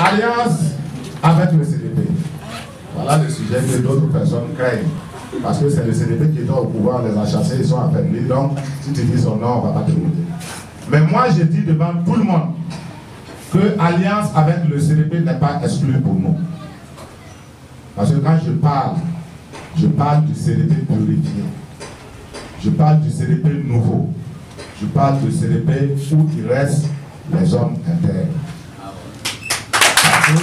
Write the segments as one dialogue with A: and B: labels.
A: Alliance avec le CDP. Voilà le sujet que d'autres personnes craignent. Parce que c'est le CDP qui est au pouvoir, les a chassés, ils sont affaiblis. Donc, si tu dis son nom, on ne va pas te voter. Mais moi, je dis devant tout le monde que alliance avec le CDP n'est pas exclue pour nous. Parce que quand je parle, je parle du CDP purifié. Je parle du CDP nouveau. Je parle du CDP où il reste les hommes internes. Le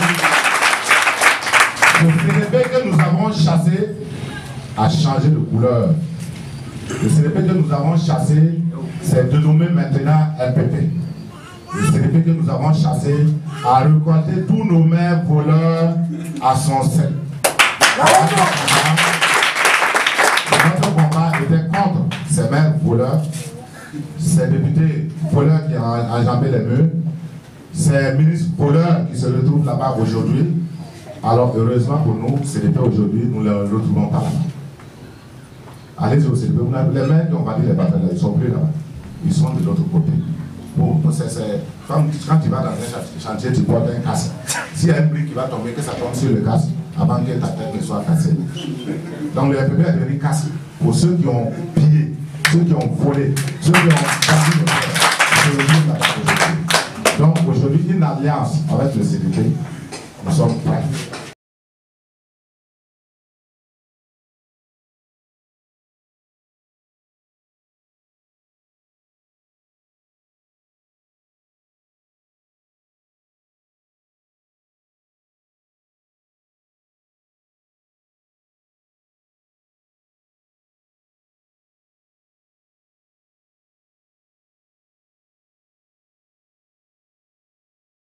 A: CDP que nous avons chassé a changé de couleur. Le CDP que nous avons chassé s'est dénommé maintenant LPP. Le CDP que nous avons chassé a récolté tous nos maires voleurs à son sein. Notre combat était contre ces maires voleurs, ces députés voleurs qui ont enjambé les murs, ces ministres voleurs qui se retrouvent là-bas aujourd'hui. Alors heureusement pour nous, CDP aujourd'hui, nous ne les retrouvons pas là-bas. Allez au CDP, les maires qui ont battu les batailles, ils sont plus là-bas. Ils sont de l'autre côté. Bon, quand, tu vas dans un chantier, tu portes un casque. S'il y a un bruit qui va tomber, que ça tombe sur le casque, avant que ta tête ne soit cassée. Donc le FPP a devenu casque pour ceux qui ont pillé, ceux qui ont volé, ceux qui ont alliance avec le CDP, nous sommes prêts.